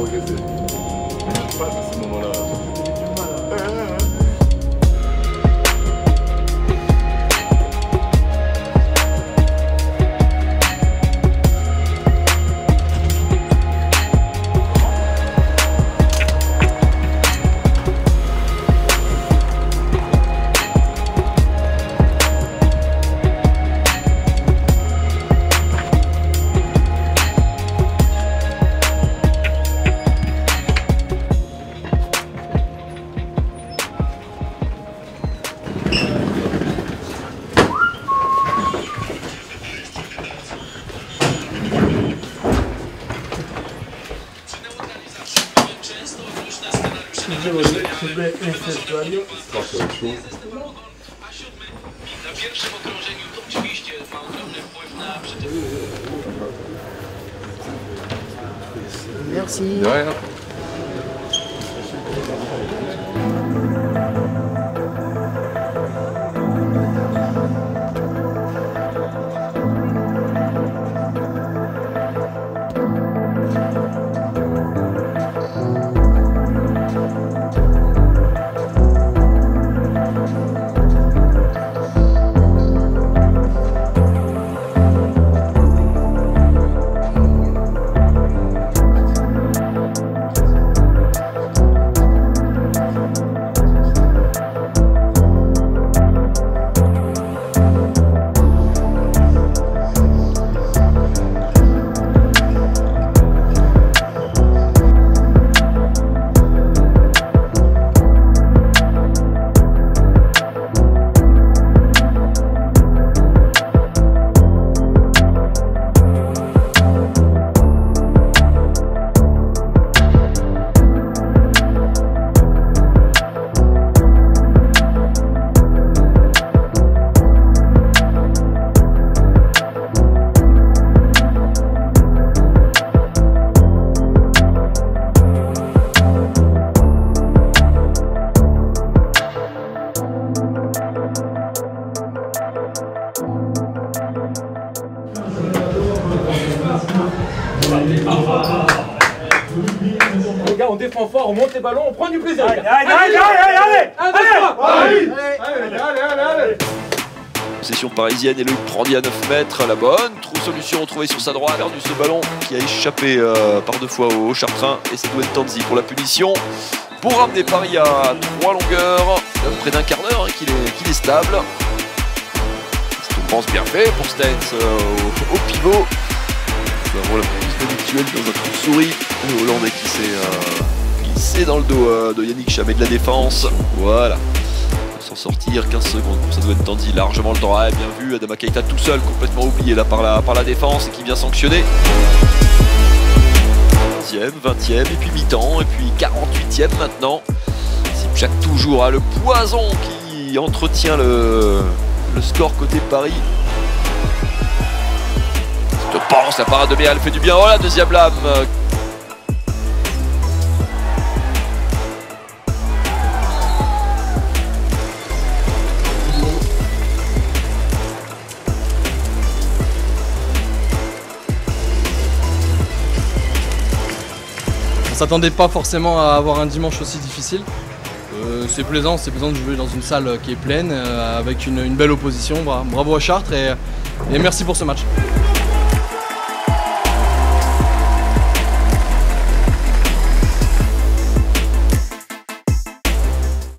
そういう。パスモノラー ce moment-là. Trochę uszu. Na pierwszym okrążeniu to oczywiście ma ogromny wpływ na przeciwnika. Merci. Les gars, on défend fort, on monte les ballons, on prend du plaisir. gars. Allez, allez, allez, allez, Un, deux, trois. Possession parisienne et Loïc Prandy à 9 mètres, la bonne. Trou solution retrouvée sur sa droite. Perdu ce ballon qui a échappé euh, par deux fois au Chartrain. Et c'est Douane Tanzi pour la punition. Pour ramener Paris à trois longueurs. Près d'un quart d'heure hein, qu'il est, qu'il est stable. C'est une pense bien fait pour Stens euh, au, au pivot. Plus habituel dans un trou souris. Le Hollandais qui s'est euh, glissé dans le dos euh, de Yannick Chamet de la défense. Voilà s'en sortir, 15 secondes pour ça doit être Tandy, largement le temps, ah, bien vu, Adama Keita tout seul, complètement oublié là par la, par la défense et qui vient sanctionner. 15e, 20e, et puis mi-temps, et puis 48e maintenant. Sipchak toujours à le poison qui entretient le, le score côté Paris. Pense, la parade de Béal fait du bien, oh la deuxième lame On s'attendait pas forcément à avoir un dimanche aussi difficile. Euh, c'est plaisant, c'est plaisant de jouer dans une salle qui est pleine, euh, avec une, belle opposition. Bra- Bravo à Chartres et merci pour ce match.